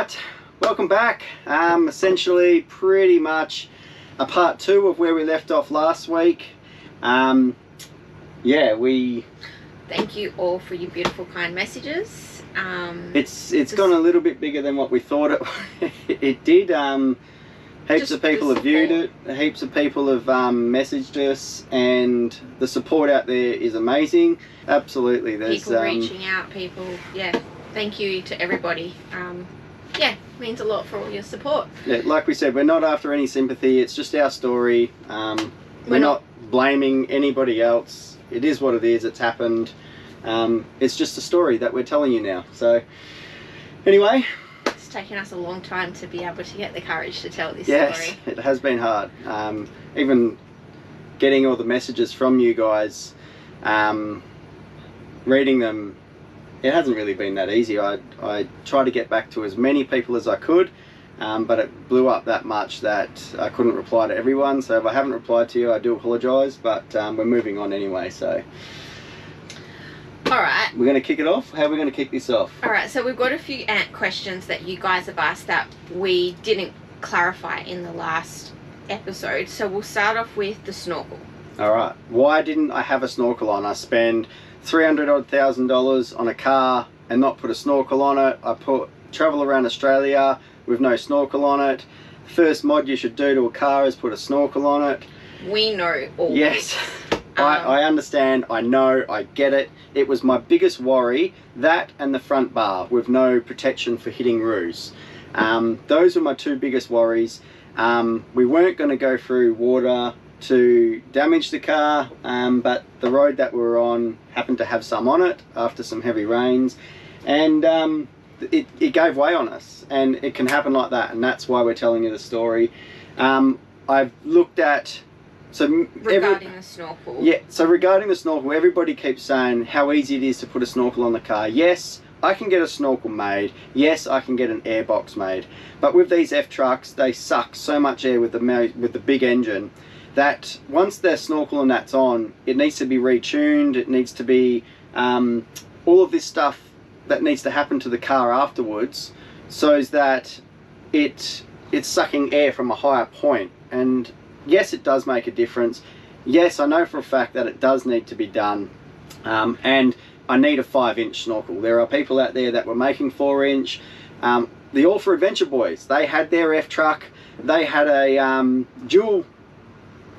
right, welcome back. Um, essentially, pretty much a part two of where we left off last week. Um, yeah, we Thank you all for your beautiful, kind messages. Um, it's it's gone a little bit bigger than what we thought it it did. Um, heaps Just of people have viewed it. Heaps of people have um, messaged us, and the support out there is amazing. Absolutely, there's people um, reaching out, people, yeah. Thank you to everybody. Yeah, means a lot for all your support. yeah, like we said, we're not after any sympathy. It's just our story. Um, we're, We're not, not- blaming anybody else. It is what it is. It's happened. Um, it's just a story that we're telling you now. So, anyway, It's taken us a long time to be able to get the courage to tell this yes, story. it has been hard. Um, even getting all the messages from you guys, um, reading them, it hasn't really been that easy. I I tried to get back to as many people as I could. Um, but it blew up that much that I couldn't reply to everyone. So if I haven't replied to you, I do apologise. But um, we're moving on anyway. So All right. we're going to kick it off. How are we going to kick this off? All right, so we've got a few ant questions that you guys have asked that we didn't clarify in the last episode. So we'll start off with the snorkel. All right. Why didn't I have a snorkel on? I spend three hundred odd thousand dollars on a car and not put a snorkel on it. I put travel around Australia with no snorkel on it. First mod you should do to a car is put a snorkel on it. We know all Yes. I, Um, I understand, I know, I get it. It was my biggest worry, that and the front bar with no protection for hitting roos. Um, those were my two biggest worries. Um, we weren't going to go through water to damage the car, um, but the road that we're on happened to have some on it after some heavy rains, and um, it, it gave way on us. And it can happen like that, and that's why we're telling you the story. Um, I've looked at so m- every- regarding the snorkel. yeah, so regarding the snorkel, everybody keeps saying how easy it is to put a snorkel on the car. Yes, I can get a snorkel made. Yes, I can get an airbox made. But with these F trucks, they suck so much air with the with the big engine that once their snorkel and that's on, it needs to be retuned. It needs to be um, all of this stuff that needs to happen to the car afterwards, so that it it's sucking air from a higher point. And yes, it does make a difference. Yes, I know for a fact that it does need to be done, um, and I need a five-inch snorkel. There are people out there that were making four-inch. Um, the All for Adventure boys, they had their F truck. They had a um, dual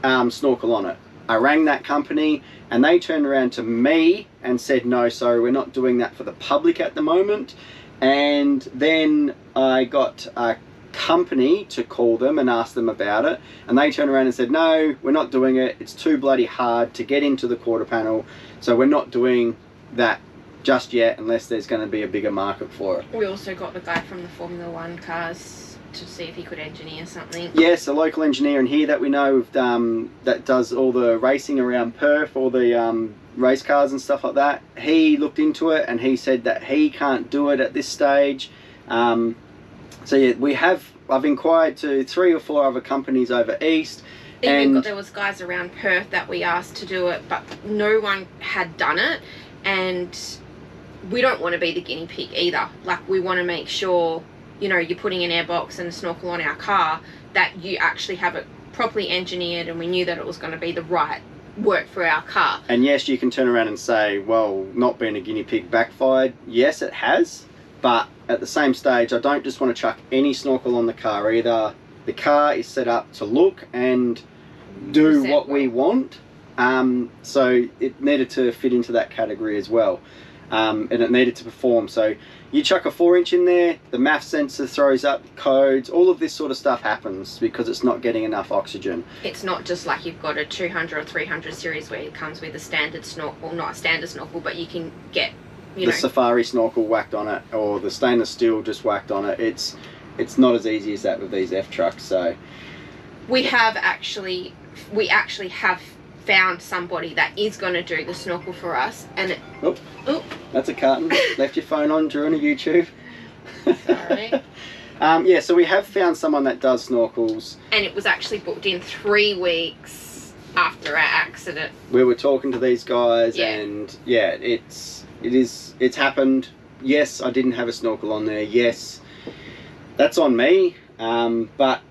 um, snorkel on it. I rang that company, and they turned around to me and said, "No, sorry, we're not doing that for the public at the moment." And then I got a company to call them and ask them about it and they turned around and said no we're not doing it it's too bloody hard to get into the quarter panel so we're not doing that just yet unless there's going to be a bigger market for it We also got the guy from the Formula One cars to see if he could engineer something. yes a local engineer in here that we know um, that does all the racing around perth all the um, race cars and stuff like that he looked into it and he said that he can't do it at this stage um, so yeah we have i've inquired to three or four other companies over east Even And- there was guys around Perth that we asked to do it, but no one had done it, and we don't want to be the guinea pig either. Like we want to make sure, you know, you're putting an airbox and a snorkel on our car that you actually have it properly engineered, and we knew that it was going to be the right work for our car. And yes, you can turn around and say, well, not being a guinea pig backfired. Yes, it has. But at the same stage, I don't just want to chuck any snorkel on the car either. The car is set up to look and do what we want. Um, so it needed to fit into that category as well. Um, and it needed to perform. So you chuck a four inch in there, the MAF sensor throws up codes, all of this sort of stuff happens because it's not getting enough oxygen. It's not just like you've got a 200 or 300 series where it comes with a standard snorkel, well, not a standard snorkel, but you can get, you the know, safari snorkel whacked on it or the stainless steel just whacked on it it's it's not as easy as that with these f trucks so we have actually we actually have found somebody that is going to do the snorkel for us and it, that's a carton. Left your phone on during a youtube. Sorry. um, yeah so we have found someone that does snorkels. And it was actually booked in three weeks after our accident. We were talking to these guys Yeah. and yeah it's it is it's happened. Yes i didn't have a snorkel on there. Yes that's on me. Um, but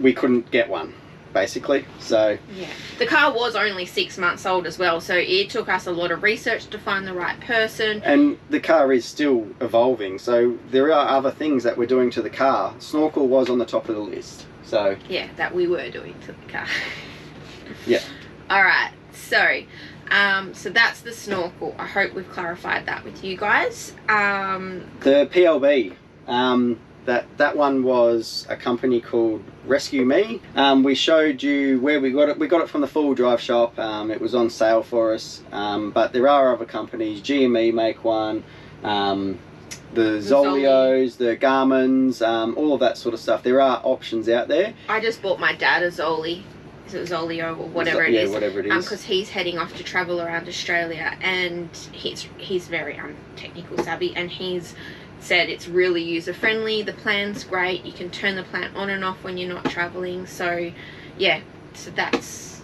we couldn't get one, basically. So Yeah. The car was only six months old as well, so it took us a lot of research to find the right person. and the car is still evolving. So there are other things that we're doing to the car. Snorkel was on the top of the list. So Yeah, that we were doing to the car. Yeah. All right. So, um, so that's the snorkel. I hope we've clarified that with you guys. Um, the PLB. Um, that that one was a company called Rescue Me. Um, we showed you where we got it. We got it from the full drive shop. Um, it was on sale for us. Um, but there are other companies. GME make one. Um, the Zoli. Zoleos, the Garmins, um, all of that sort of stuff. There are options out there. I just bought my dad a Zoli. Is it Zoleo or whatever it yeah, is? whatever it Um, because he's heading off to travel around Australia, and he's he's very um technical savvy, and he's said it's really user friendly. The plan's great. You can turn the plan on and off when you're not traveling. So, yeah, so that's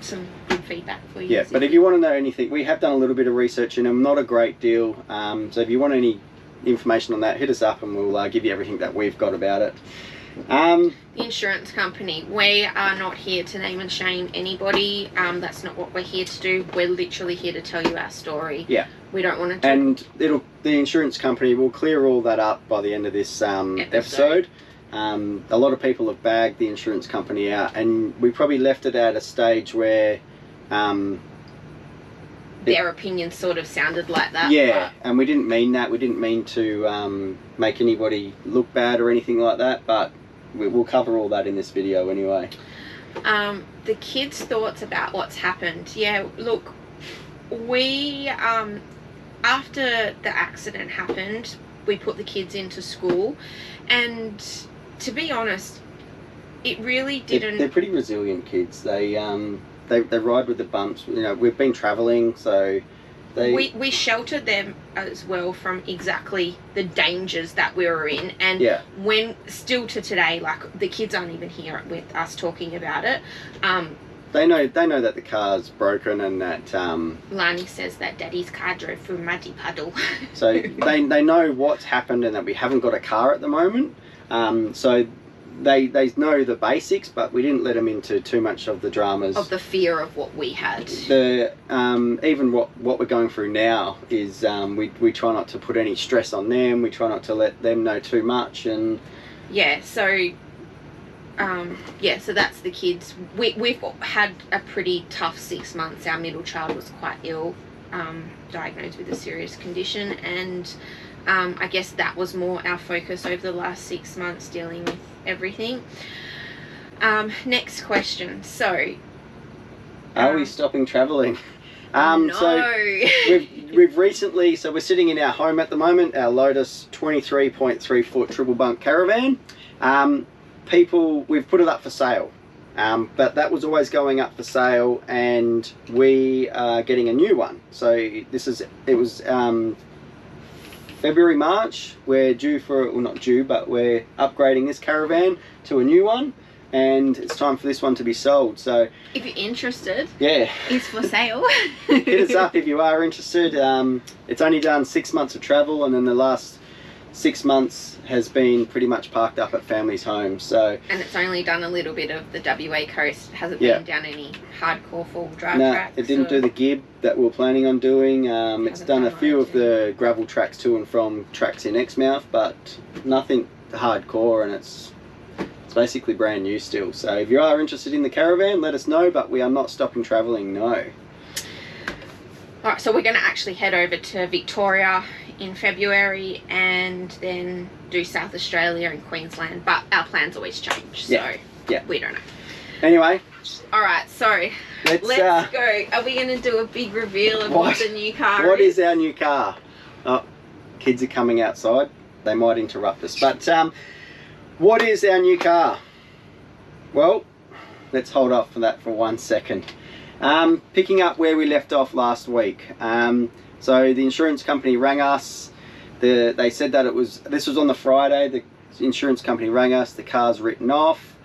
some good feedback for you. Yeah, but if you want to know anything, we have done a little bit of research in them, not a great deal. Um, so if you want any information on that, hit us up and we'll uh, give you everything that we've got about it. Um, the insurance company, we are not here to name and shame anybody. Um, that's not what we're here to do. We're literally here to tell you our story. Yeah. We don't want to. and it'll the insurance company will clear all that up by the end of this um, Episode. episode. Um, a lot of people have bagged the insurance company out, and we probably left it at a stage where, um, their opinion sort of sounded like that. yeah, and we didn't mean that. We didn't mean to um, make anybody look bad or anything like that. But we, we'll cover all that in this video anyway. um, the kids' thoughts about what's happened. Yeah, look, we um, after the accident happened, we put the kids into school, and to be honest, it really didn't. they're pretty resilient kids. They um, they, they ride with the bumps. You know, we've been traveling, so they we, we sheltered them as well from exactly the dangers that we were in and yeah. when still to today like the kids aren't even here with us talking about it um They know they know that the car's broken and that um, lani says that daddy's car drove through a muddy puddle so they they know what's happened and that we haven't got a car at the moment. Um, so they they know the basics, but we didn't let them into too much of the dramas. of the fear of what we had the um, even what what we're going through now is um, we we try not to put any stress on them. We try not to let them know too much, and yeah so um yeah so that's the kids. We, we've had a pretty tough six months. Our middle child was quite ill um, diagnosed with a serious condition. And um, i guess that was more our focus over the last six months dealing with everything. Um, next question. So are we Um, stopping traveling? Um, no. So we've, we've recently, so we're sitting in our home at the moment, our Lotus 23.3 foot triple bunk caravan. Um, people, we've put it up for sale, um, but that was always going up for sale, and we are getting a new one. So this is, it was um, February, March. We're due for, well, not due, but we're upgrading this caravan to a new one, and it's time for this one to be sold. So if you're interested yeah. it's for sale hit us up if you are interested. Um, it's only done six months of travel, and then the last six months has been pretty much parked up at family's home. So and it's only done a little bit of the WA coast. Hasn't Yeah. been down any hardcore full drive no, tracks. it didn't or- do the Gibb that we are planning on doing. Um, it's Hasn't done a few of the gravel tracks to and from tracks in Exmouth, but nothing hardcore, and it's it's basically brand new still. So if you are interested in the caravan, let us know. But we are not stopping travelling. No. All right, so we're going to actually head over to Victoria in February and then do South Australia and Queensland. But our plans always change, so Yeah, yeah. we don't know. Anyway, All right, so let's. let's uh, go. Are we going to do a big reveal of What? what, the new car What is our new car? Oh, kids are coming outside. They might interrupt us. But um, what is our new car? Well, let's hold off for that for one second. Um, picking up where we left off last week. Um, so the insurance company rang us. The, they said that it was this was on the Friday. The insurance company rang us. The car's written off,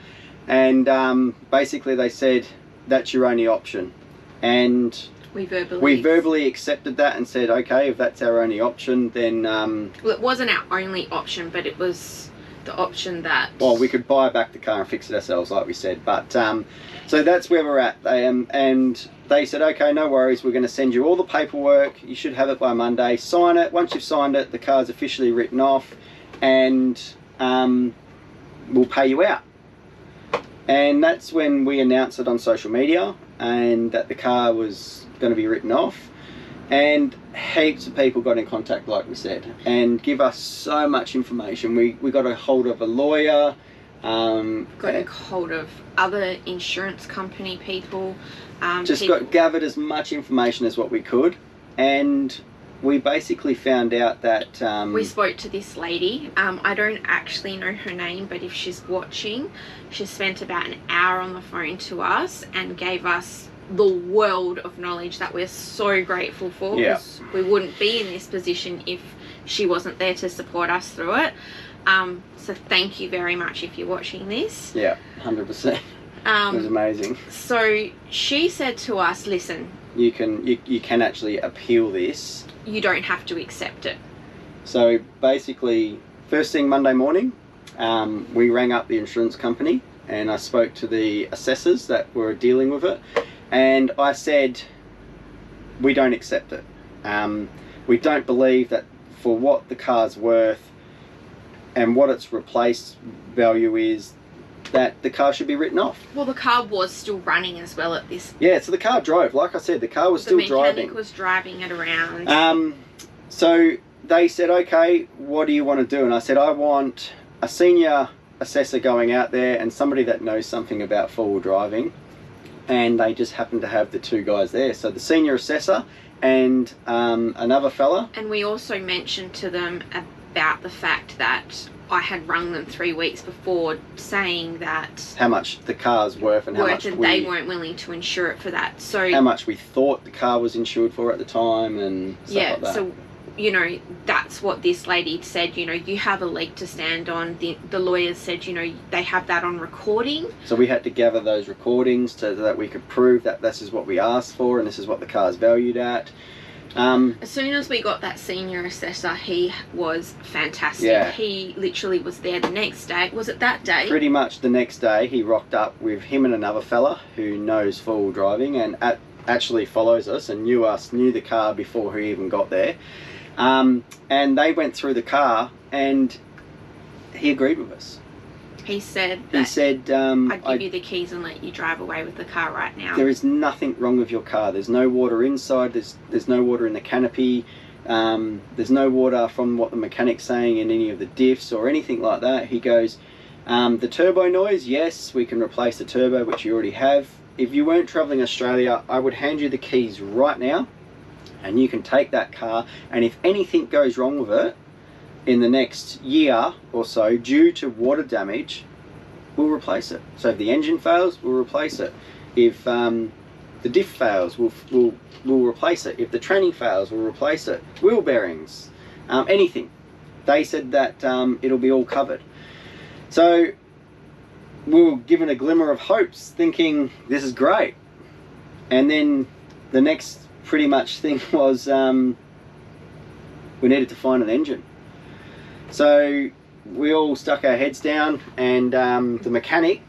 and um, basically they said that's your only option. And We verbally. we verbally accepted that and said, okay, if that's our only option, then um, Well, it wasn't our only option, but it was the option that. well, we could buy back the car and fix it ourselves, like we said. But um, so that's where we're at. Um, and they said, okay, no worries. We're going to send you all the paperwork. You should have it by Monday. Sign it. Once you've signed it, the car's officially written off, and um, we'll pay you out. And that's when we announced it on social media, and that the car was going to be written off. And heaps of people got in contact, like we said, and give us so much information. We we got a hold of a lawyer. Um, got a hold of other insurance company people. Um, just people, got gathered as much information as what we could, and we basically found out that um, we spoke to this lady. Um, I don't actually know her name, but if she's watching, she spent about an hour on the phone to us and gave us the world of knowledge that we're so grateful for. Yeah. We wouldn't be in this position if she wasn't there to support us through it. Um, so thank you very much if you're watching this. yeah, hundred percent. It was Um, amazing. so she said to us, listen, You can you, you can actually appeal this. you don't have to accept it. So basically, first thing Monday morning, um, we rang up the insurance company and I spoke to the assessors that were dealing with it, and I said, we don't accept it. Um, we don't believe that for what the car's worth and what its replaced value is, that the car should be written off. Well, the car was still running as well at this. Yeah, so the car drove. Like I said, the car was the still driving. The mechanic was driving it around. Um, so they said, okay, what do you want to do? And I said, I want a senior assessor going out there and somebody that knows something about four wheel driving. And they just happened to have the two guys there. So the senior assessor and um, another fella. And we also mentioned to them about the fact that I had rung them three weeks before saying that How much the car's worth and how worth much and we, they weren't willing to insure it for that. So how much we thought the car was insured for at the time and stuff yeah, like that. so you know that's what this lady said. You know, you have a leg to stand on. The the lawyers said, you know, they have that on recording. So we had to gather those recordings so that we could prove that this is what we asked for and this is what the car's valued at. Um, As soon as we got that senior assessor, he was fantastic. Yeah. He literally was there the next day. Was it that day? pretty much the next day, he rocked up with him and another fella who knows four wheel driving and at, actually follows us and knew us, knew the car before he even got there. Um, and they went through the car and he agreed with us. He said He said, um, I'd give I- you the keys and let you drive away with the car right now. There is nothing wrong with your car. There's no water inside. There's there's no water in the canopy. Um, there's no water from what the mechanic's saying in any of the diffs or anything like that. He goes, um, the turbo noise. Yes, we can replace the turbo, which you already have. If you weren't traveling Australia, I would hand you the keys right now, and you can take that car. And if anything goes wrong with it in the next year or so due to water damage, we'll replace it. So if the engine fails, we'll replace it. If um, the diff fails, we'll, we'll, we'll replace it. If the training fails, we'll replace it. Wheel bearings, um, anything. They said that um, it'll be all covered. So we were given a glimmer of hopes, thinking this is great. And then the next pretty much thing was um, we needed to find an engine. So we all stuck our heads down, and um, the mechanic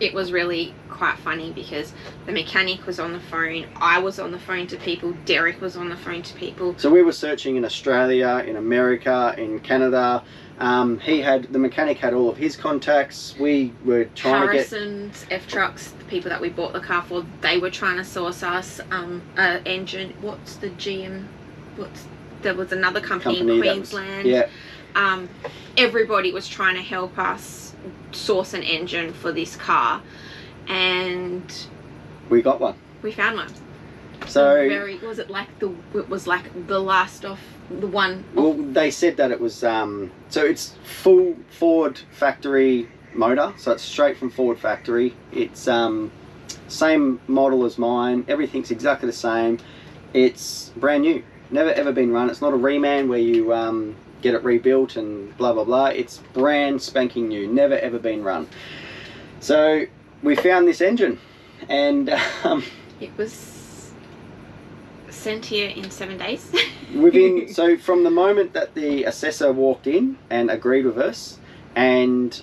it was really quite funny because the mechanic was on the phone, I was on the phone to people, Derek was on the phone to people. So we were searching in Australia, in America, in Canada. Um, he had the mechanic had all of his contacts. We were trying Harrison's F trucks, the people that we bought the car for, they were trying to source us um a engine. What's the GM? What's there was another company, company in that was- Queensland. yeah. Um, everybody was trying to help us source an engine for this car, and We got one. we found one. So very was it like the it was like the last of the one. well, they said that it was um, so it's full Ford factory motor. So it's straight from Ford factory. It's um, same model as mine. Everything's exactly the same. It's brand new. Never ever been run. It's not a reman where you um, get it rebuilt and blah blah blah. It's brand spanking new. Never ever been run. So we found this engine, and um, It was sent here in seven days. Within so from the moment that the assessor walked in and agreed with us, and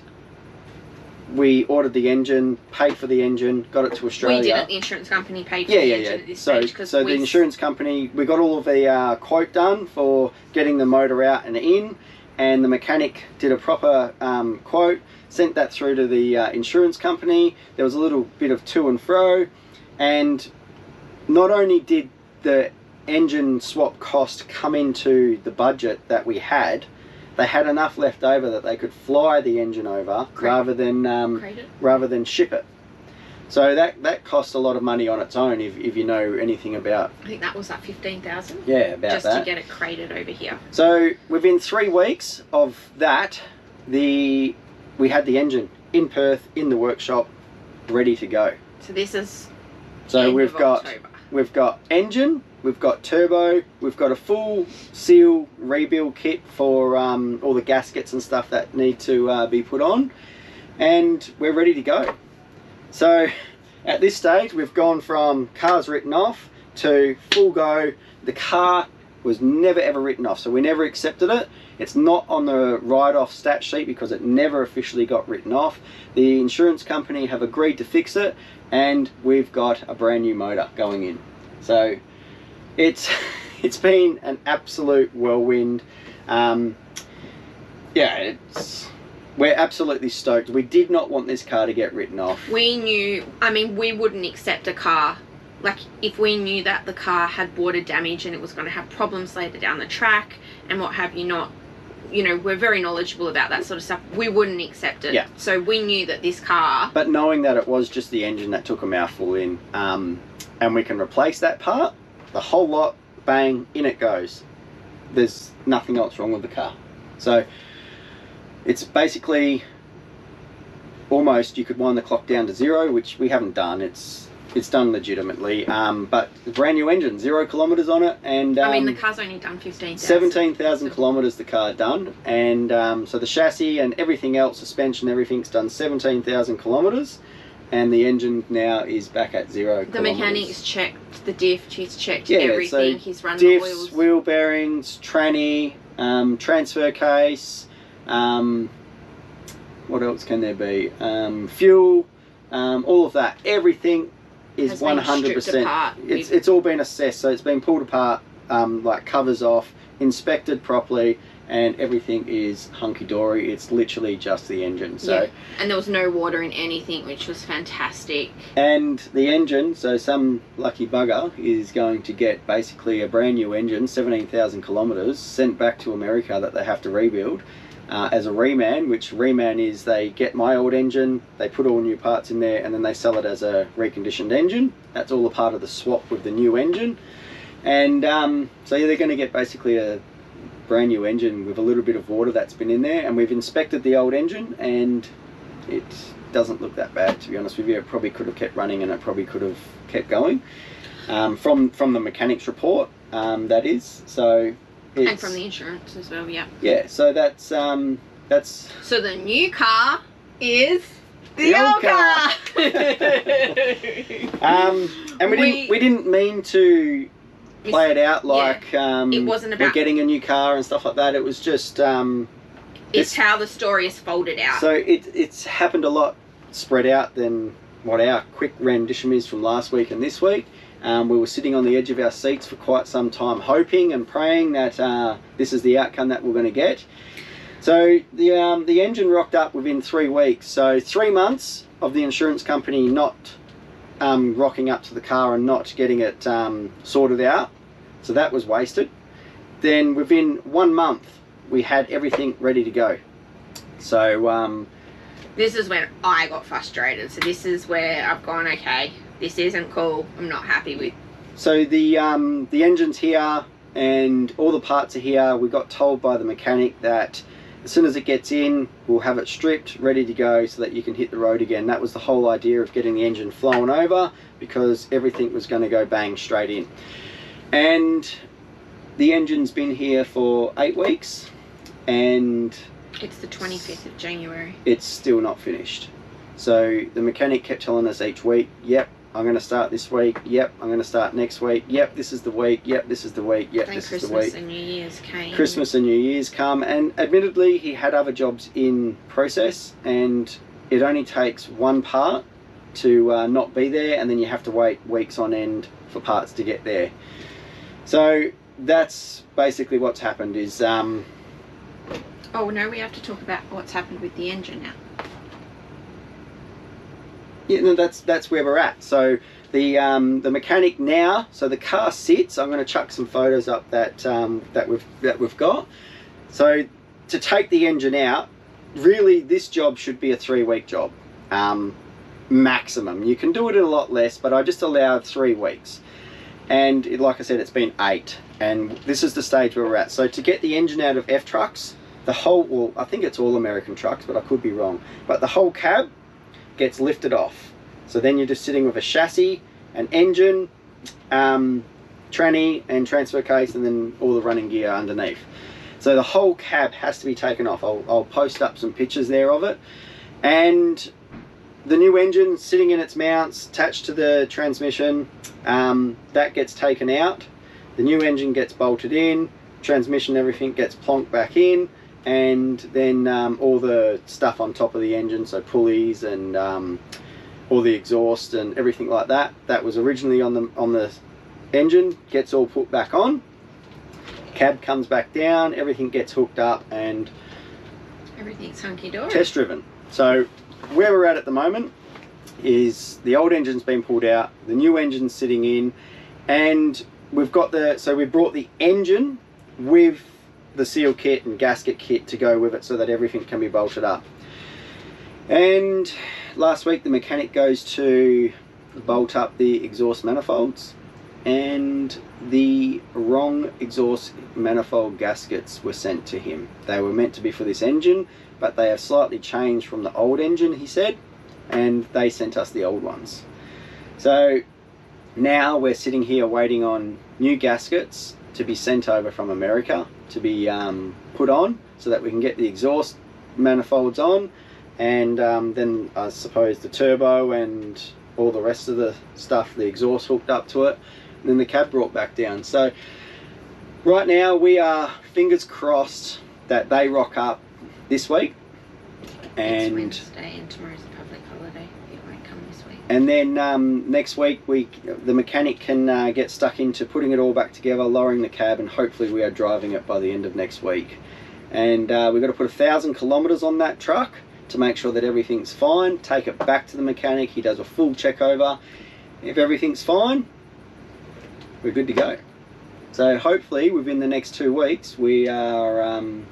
we ordered the engine, paid for the engine, got it to Australia. we didn't. The insurance company paid for Yeah, the yeah, engine yeah. at this So, stage because so the insurance company, we got all of the uh, quote done for getting the motor out and in, and the mechanic did a proper um, quote, sent that through to the uh, insurance company. There was a little bit of to and fro, and not only did the engine swap cost come into the budget that we had, they had enough left over that they could fly the engine over Great. rather than um, rather than ship it. So that that costs a lot of money on its own if, if you know anything about I think that was like fifteen thousand yeah about just that. to get it crated over here. So within three weeks of that, the we had the engine in Perth in the workshop, ready to go. So this is So we've got October. we've got engine, we've got turbo, we've got a full seal rebuild kit for um, all the gaskets and stuff that need to uh, be put on, and we're ready to go. So at this stage, we've gone from cars written off to full go. The car was never ever written off, so we never accepted it. It's not on the write-off stat sheet because it never officially got written off. The insurance company have agreed to fix it, and we've got a brand new motor going in. So it's it's been an absolute whirlwind. Um, yeah, it's we're absolutely stoked. We did not want this car to get written off. we knew I mean we wouldn't accept a car like if we knew that the car had water damage and it was going to have problems later down the track and what have you not you know we're very knowledgeable about that sort of stuff we wouldn't accept it Yeah. so we knew that this car But knowing that it was just the engine that took a mouthful in, um, and we can replace that part, the whole lot, bang, in it goes. There's nothing else wrong with the car. So it's basically almost you could wind the clock down to zero, which we haven't done. It's it's done legitimately, um, but brand new engine, zero kilometers on it, and um, I mean the car's only done 15,000 Seventeen thousand kilometers the car done, and um, so the chassis and everything else, suspension, everything's done seventeen thousand kilometers, and the engine now is back at zero. the kilometers. mechanic's checked the diff he's checked Yeah, everything so he's run the diffs, oils wheel bearings, tranny, um, transfer case. Um, what else can there be? Um, fuel, um, all of that. Everything is 100%. it's it's all been assessed, so it's been pulled apart, um, like covers off, inspected properly, and everything is hunky dory. It's literally just the engine. So Yeah. and there was no water in anything which was fantastic and the engine, so some lucky bugger is going to get basically a brand new engine, seventeen thousand kilometers, sent back to America that they have to rebuild. Uh, as a reman, which reman is they get my old engine, they put all new parts in there, and then they sell it as a reconditioned engine. That's all a part of the swap with the new engine. And um, so yeah, they're going to get basically a brand new engine with a little bit of water that's been in there. And we've inspected the old engine, and it doesn't look that bad. To be honest with you, it probably could have kept running, and it probably could have kept going. Um, from from the mechanics report, um, that is. So. And from the insurance as well yeah yeah, so that's um that's So the new car is the, The old old car. um and we, We- didn't we didn't mean to play it out like um It wasn't we're getting a new car and stuff like that. It was just um it's it's- how the story is folded out. so it it's happened a lot spread out than what our quick rendition is from last week and this week. Um, we were sitting on the edge of our seats for quite some time, hoping and praying that uh, this is the outcome that we're going to get. So the um, the engine rocked up within three weeks. So three months of the insurance company not um, rocking up to the car and not getting it um, sorted out. So that was wasted. Then within one month, we had everything ready to go. So um, this is when I got frustrated. So this is where I've gone, okay, this isn't cool. I'm not happy with. So the um, the engine's here and all the parts are here. We got told by the mechanic that as soon as it gets in, we'll have it stripped, ready to go, so that you can hit the road again. That was the whole idea of getting the engine flown over because everything was going to go bang straight in. And the engine's been here for eight weeks, and It's the 25th of January. it's still not finished. So the mechanic kept telling us each week, "Yep, I'm going to start this week. Yep, I'm going to start next week. Yep, this is the week. Yep, this is the week. Yep, then this is the week. Christmas and New Year's came. Christmas and New Year's come, and admittedly, he had other jobs in process, and it only takes one part to uh, not be there, and then you have to wait weeks on end for parts to get there. So that's basically what's happened. Is um, Oh no, we have to talk about what's happened with the engine now. Yeah, no, that's that's where we're at. So the um, the mechanic now, so the car sits. I'm going to chuck some photos up that um, that we've that we've got. So to take the engine out, really, this job should be a three week job, um, maximum. You can do it in a lot less, but I just allowed three weeks. And it, like I said, it's been eight, and this is the stage where we're at. So to get the engine out of F trucks, the whole well, I think it's all American trucks, but I could be wrong. But the whole cab gets lifted off. So then you're just sitting with a chassis, an engine, um, tranny, and transfer case, and then all the running gear underneath. So the whole cab has to be taken off. I'll, I'll post up some pictures there of it. And the new engine sitting in its mounts, attached to the transmission, um, that gets taken out. The new engine gets bolted in, transmission, everything gets plonked back in, and then um, all the stuff on top of the engine, so pulleys and um, all the exhaust and everything like that, that was originally on the on the engine, gets all put back on. Cab comes back down, everything gets hooked up and Everything's hunky dory. test driven. So where we're at at the moment is the old engine's been pulled out, the new engine's sitting in, and we've got the so we brought the engine with the seal kit and gasket kit to go with it so that everything can be bolted up. And last week the mechanic goes to bolt up the exhaust manifolds and the wrong exhaust manifold gaskets were sent to him. They were meant to be for this engine, but they have slightly changed from the old engine, he said, and they sent us the old ones. So now we're sitting here waiting on new gaskets to be sent over from America to be um, put on so that we can get the exhaust manifolds on and um, then I suppose the turbo and all the rest of the stuff, the exhaust hooked up to it, and then the cab brought back down. So right now we are fingers crossed that they rock up this week it's and Wednesday and tomorrow's a public holiday. It won't come this week. And then um, next week we the mechanic can uh, get stuck into putting it all back together lowering the cab and hopefully we are driving it by the end of next week. And uh, we've got to put a thousand kilometers on that truck to make sure that everything's fine take it back to the mechanic he does a full check over. If everything's fine we're good to go. So hopefully within the next two weeks we are um,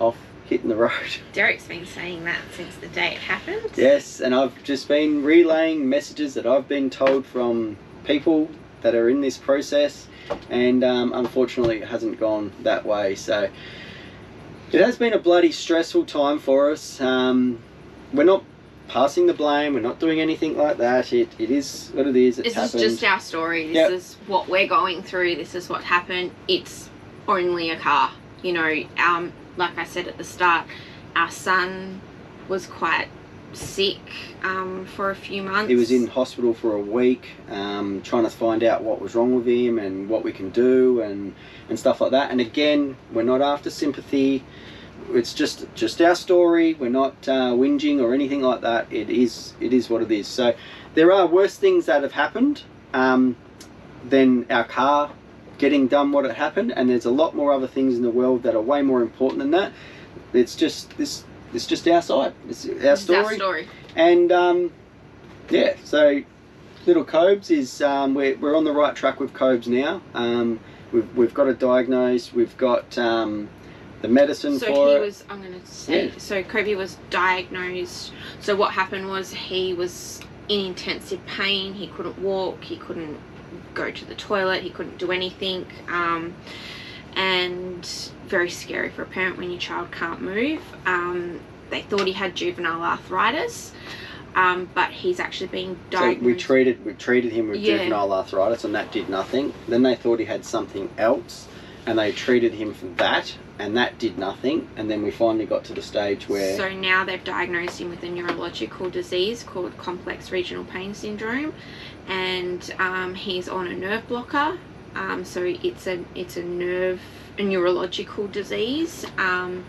off hitting the road Derek's been saying that since the day it happened. Yes, and I've just been relaying messages that I've been told from people that are in this process, and um, unfortunately, it hasn't gone that way. So it has been a bloody stressful time for us. Um, we're not passing the blame. We're not doing anything like that. It, it is what it is. It's This happened. is just our story. This Yep. is what we're going through. This is what happened. It's only a car. You know, um, like I said at the start, our son was quite sick um, for a few months. He was in hospital for a week, um, trying to find out what was wrong with him and what we can do and, and stuff like that. And again, we're not after sympathy. It's just just our story. We're not uh, whinging or anything like that. It is it is what it is. So there are worse things that have happened um, than our car getting done what it happened, and there's a lot more other things in the world that are way more important than that. It's just this. It's just our side. It's our story. our story. And um, yeah, so little Cobes is um, we're, we're on the right track with Cobes now. Um, we've, we've got it diagnosed. We've got um, the medicine So for he it. was. I'm to say. Yeah. So Kobe was diagnosed. So what happened was he was in intensive pain. He couldn't walk. He couldn't go to the toilet. He couldn't do anything. Um, and very scary for a parent when your child can't move. Um, they thought he had juvenile arthritis, um, but he's actually being so diagnosed. we treated we treated him with Yeah. juvenile arthritis, and that did nothing. Then they thought he had something else, and they treated him for that, and that did nothing. And then we finally got to the stage where So now they've diagnosed him with a neurological disease called complex regional pain syndrome, and um, he's on a nerve blocker. Um, so it's a it's a nerve a neurological disease. Um,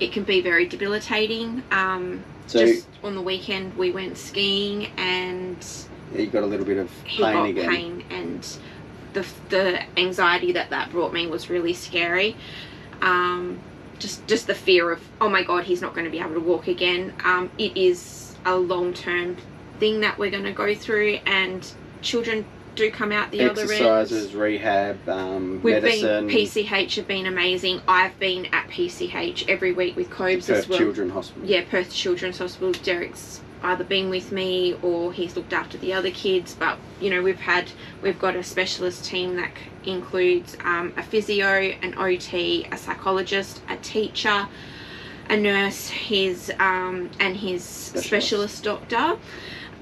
it can be very debilitating. Um, so just on the weekend we went skiing and he got a little bit of he pain got again. pain and the the anxiety that that brought me was really scary. Um, just just the fear of oh my god he's not going to be able to walk again. Um, it is a long term thing that we're going to go through and children do come out the other end. Exercises, rehab, um, We've medicine. been PCH have been amazing. I've been at PCH every week with Cobes Perth as well. Children Hospital. Yeah, Perth Children's Hospital. Derek's either been with me or he's looked after the other kids. But you know, we've had we've got a specialist team that includes um, a physio, an OT, a psychologist, a teacher, a nurse, his um, and his specialist, doctor.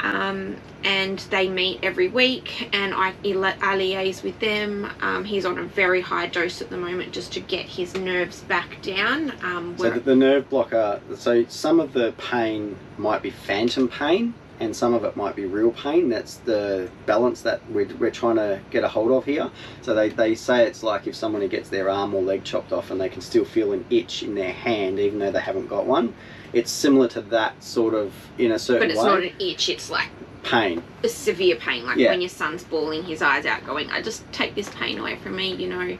Um, and they meet every week, and I, I liaise with them. Um, he's on a very high dose at the moment just to get his nerves back down. Um, So the, the nerve blocker. So some of the pain might be phantom pain, and some of it might be real pain. That's the balance that we're, we're trying to get a hold of here. So they, they say it's like if someone gets their arm or leg chopped off and they can still feel an itch in their hand even though they haven't got one. It's similar to that sort of in a certain way. but it's way. not an itch, it's like pain. a severe pain, like Yeah. when your son's bawling his eyes out, going, I just take this pain away from me, you know.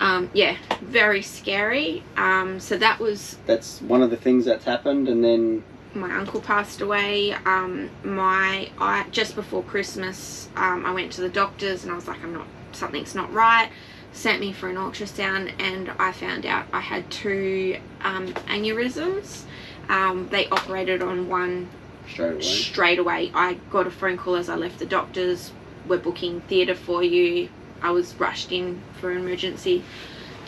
Um, yeah, very scary. Um, so that was That's one of the things that's happened, and then my uncle passed away. Um, my I just before Christmas, um, I went to the doctors and I was like, I'm not something's not right. Sent me for an ultrasound and I found out I had two um, aneurysms. Um, they operated on one straight away. straight away. I got a phone call as I left the doctors. We're booking theatre for you. I was rushed in for an emergency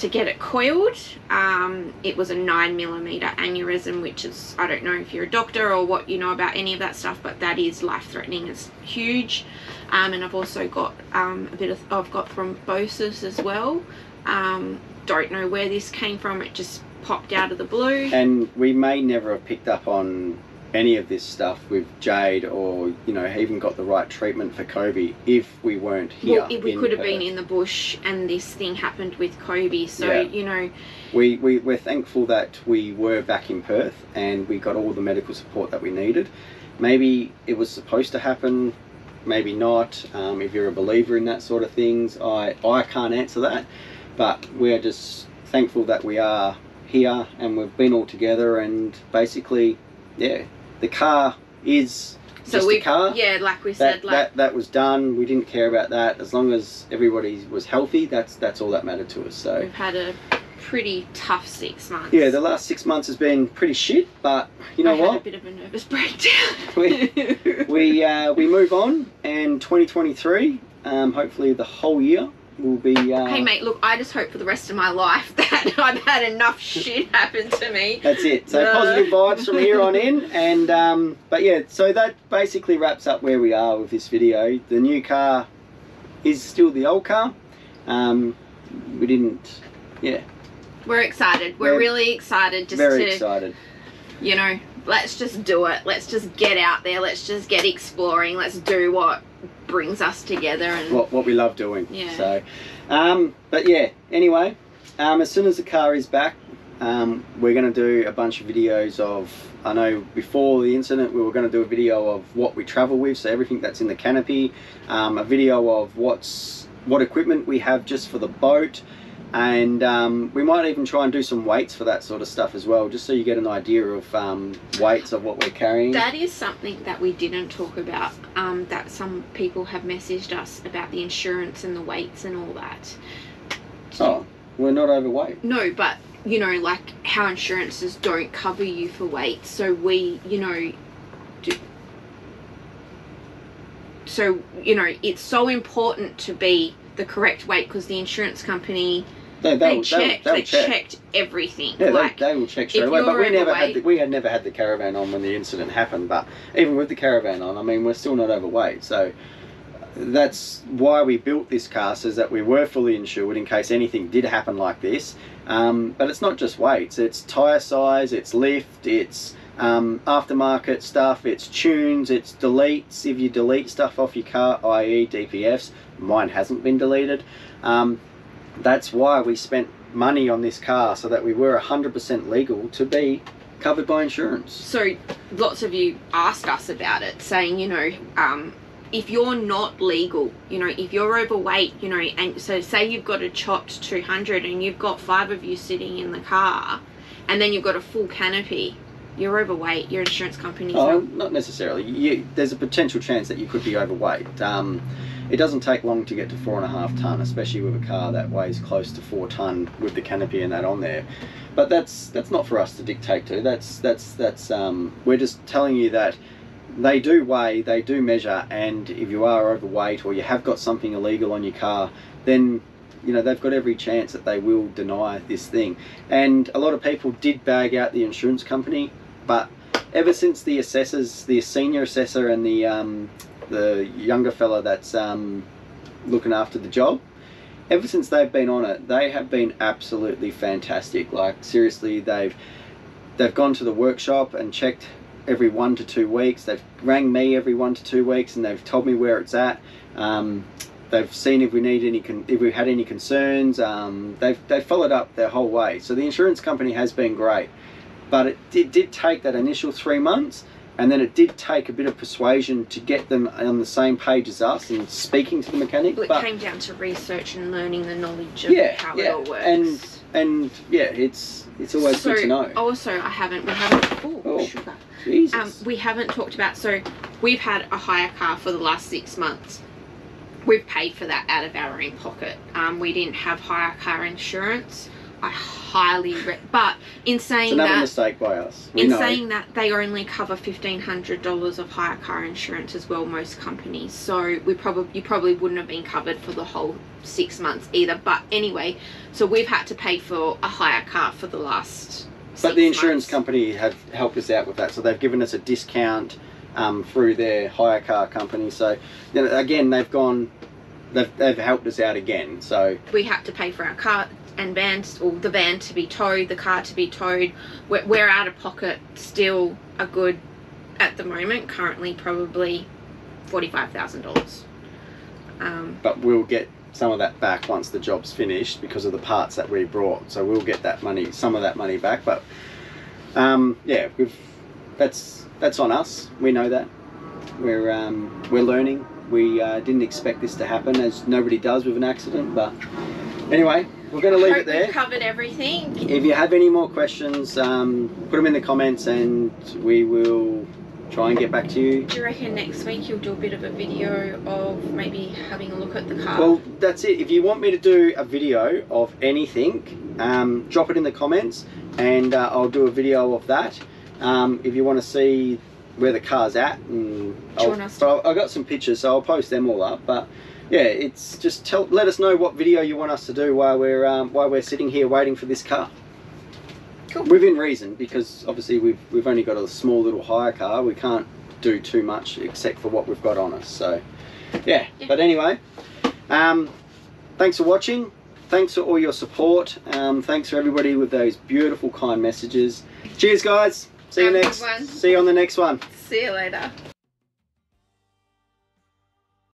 to get it coiled. Um, it was a nine millimeter aneurysm, which is I don't know if you're a doctor or what you know about any of that stuff, but that is life threatening. It's huge. Um, and I've also got um, a bit of I've got thrombosis as well. Um, don't know where this came from. It just popped out of the blue. And we may never have picked up on any of this stuff with Jade or, you know, even got the right treatment for Kobe if we weren't here. well, if we could have been in the bush and this thing happened with Kobe. So, Yeah. you know, We, we, we're thankful that we were back in Perth and we got all the medical support that we needed. Maybe it was supposed to happen, maybe not. Um, if you're a believer in that sort of things, I, I can't answer that. But we're just thankful that we are here and we've been all together and basically, yeah, the car is so just we, a car. yeah, like we that, said, like, that that was done. We didn't care about that. As long as everybody was healthy, that's that's all that mattered to us. So we've had a pretty tough six months. yeah, the last six months has been pretty shit. But you know I had a what? bit of a nervous breakdown. We- We uh, we move on, and 2023, um, hopefully the whole year will be. Uh, hey, mate, look, I just hope for the rest of my life that I've had enough shit happen to me. That's it. So No. positive vibes from here on in, and um, but yeah, so that basically wraps up where we are with this video. The new car is still the old car. Um, we didn't. Yeah, We're excited. We're We're really excited just very to, excited. you know, let's just do it. Let's just get out there. Let's just get exploring. Let's do what brings us together and what, what we love doing. Yeah. So, um, but yeah. Anyway, um, as soon as the car is back, um, we're going to do a bunch of videos of. I know before the incident we were going to do a video of what we travel with, so everything that's in the canopy, um, a video of what's what equipment we have just for the boat, and um, we might even try and do some weights for that sort of stuff as well, just so you get an idea of um, weights of what we're carrying. That is something that we didn't talk about. Um, that some people have messaged us about the insurance and the weights and all that. oh, we're not overweight. No, but you know, like how insurances don't cover you for weight, so we, you know, do. So you know, it's so important to be the correct weight because the insurance company They, they they'll, checked, they'll, they check. checked everything. Yeah, like they, they will check straight away. But we never had the, we had never had the caravan on when the incident happened. But even with the caravan on, I mean, we're still not overweight. So that's why we built this car so that we were fully insured in case anything did happen like this. Um, but it's not just weights; it's tire size, it's lift, it's um, aftermarket stuff, it's tunes, it's deletes. If you delete stuff off your car, i.e. DPFs, mine hasn't been deleted. Um, that's why we spent money on this car so that we were 100% legal to be covered by insurance. So lots of you asked us about it, saying, you know, um, if you're not legal, you know, if you're overweight, you know, and so say you've got a chopped 200 and you've got five of you sitting in the car, and then you've got a full canopy, you're overweight. Your insurance company's Oh, not. not necessarily. You, there's a potential chance that you could be overweight. Um, it doesn't take long to get to four and a half ton, especially with a car that weighs close to four ton with the canopy and that on there. But that's that's not for us to dictate to. That's that's that's um, we're just telling you that they do weigh, they do measure, and if you are overweight or you have got something illegal on your car, then you know they've got every chance that they will deny this thing. And a lot of people did bag out the insurance company, but ever since the assessors, the senior assessor and the um, the younger fella that's um, looking after the job, ever since they've been on it, they have been absolutely fantastic. Like seriously, they've they've gone to the workshop and checked every one to two weeks. They've rang me every one to two weeks and they've told me where it's at. Um, they've seen if we need any if we had any concerns. Um, they've they've followed up their whole way. So the insurance company has been great, but it did, did take that initial three months. And then it did take a bit of persuasion to get them on the same page as us and speaking to the mechanic. Well, it but came down to research and learning the knowledge of Yeah, how yeah, it all works. and- and yeah, it's it's always so, good to know. Also, I haven't. We haven't. Oh, Oh. sugar. Jesus. Um, we haven't talked about. So, we've had a hire car for the last six months. We've paid for that out of our own pocket. Um, we didn't have hire car insurance. I highly, re- but in saying another that, mistake by us. We in know. saying that they only cover fifteen hundred dollars of hire car insurance as well, most companies. So we probably you probably wouldn't have been covered for the whole six months either. But anyway, so we've had to pay for a hire car for the last. But the insurance months. company have helped us out with that, so they've given us a discount um, through their hire car company. So you know, again, they've gone, they've, they've helped us out again. So we had to pay for our car and van, or the van to be towed, the car to be towed. We're, we're out of pocket still a good, at the moment, currently probably forty-five thousand dollars. Um, but we'll get some of that back once the job's finished because of the parts that we brought. So we'll get that money, some of that money back. But um, yeah, we've that's that's on us. We know that. We're um, we're learning. We uh, didn't expect this to happen, as nobody does with an accident. But anyway, we're going to leave hope it there. we've covered everything. If you have any more questions, um, put them in the comments, and we will try and get back to you. Do you reckon next week you'll do a bit of a video of maybe having a look at the car? Well, that's it. If you want me to do a video of anything, um, drop it in the comments and uh, I'll do a video of that. Um, if you want to see where the car's at, and Do you I'll, want us to- but I've got some pictures, so I'll post them all up. But yeah, it's just tell, let us know what video you want us to do while we're um, while we're sitting here waiting for this car. Cool. Within reason, because obviously we've we've only got a small little hire car. We can't do too much except for what we've got on us. So yeah. Yeah. But anyway, um, thanks for watching. Thanks for all your support. Um, thanks for everybody with those beautiful, kind messages. Cheers, guys. See you Have a next. one. See you on the next one. See you later.